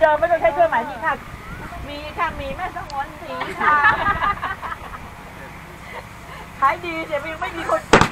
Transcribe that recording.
เดิมไม่ต้องใช้เครื่องหมายมีค่ะ มีค่ะ มีแม่สงวนสีค่ะ ขายดีเดี๋ยวยังไม่มีคน